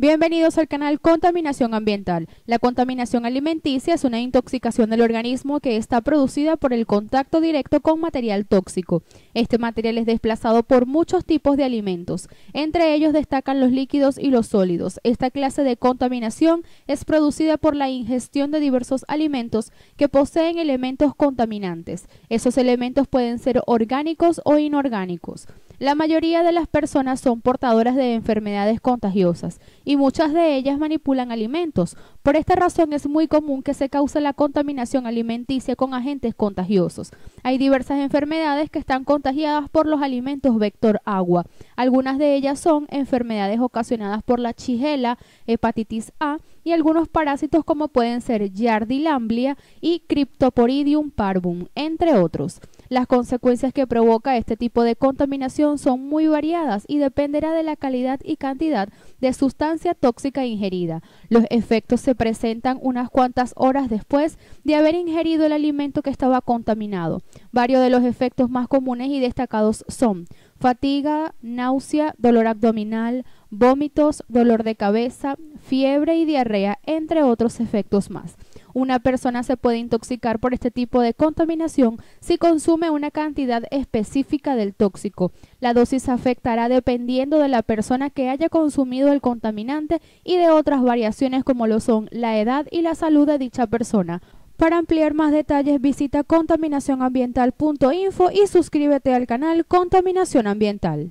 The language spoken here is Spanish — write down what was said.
Bienvenidos al canal Contaminación Ambiental. La contaminación alimenticia es una intoxicación del organismo que está producida por el contacto directo con material tóxico. Este material es desplazado por muchos tipos de alimentos. Entre ellos destacan los líquidos y los sólidos. Esta clase de contaminación es producida por la ingestión de diversos alimentos que poseen elementos contaminantes. Esos elementos pueden ser orgánicos o inorgánicos. La mayoría de las personas son portadoras de enfermedades contagiosas y muchas de ellas manipulan alimentos. Por esta razón es muy común que se cause la contaminación alimenticia con agentes contagiosos. Hay diversas enfermedades que están contagiadas por los alimentos vector agua. Algunas de ellas son enfermedades ocasionadas por la chigela, hepatitis A y algunos parásitos como pueden ser Yardilamblia y Cryptoporidium parvum, entre otros. Las consecuencias que provoca este tipo de contaminación son muy variadas y dependerá de la calidad y cantidad de sustancia tóxica ingerida. Los efectos se presentan unas cuantas horas después de haber ingerido el alimento que estaba contaminado. Varios de los efectos más comunes y destacados son fatiga, náusea, dolor abdominal, vómitos, dolor de cabeza, fiebre y diarrea, entre otros efectos más. Una persona se puede intoxicar por este tipo de contaminación si consume una cantidad específica del tóxico. La dosis afectará dependiendo de la persona que haya consumido el contaminante y de otras variaciones como lo son la edad y la salud de dicha persona. Para ampliar más detalles visita contaminacionambiental.info y suscríbete al canal Contaminación Ambiental.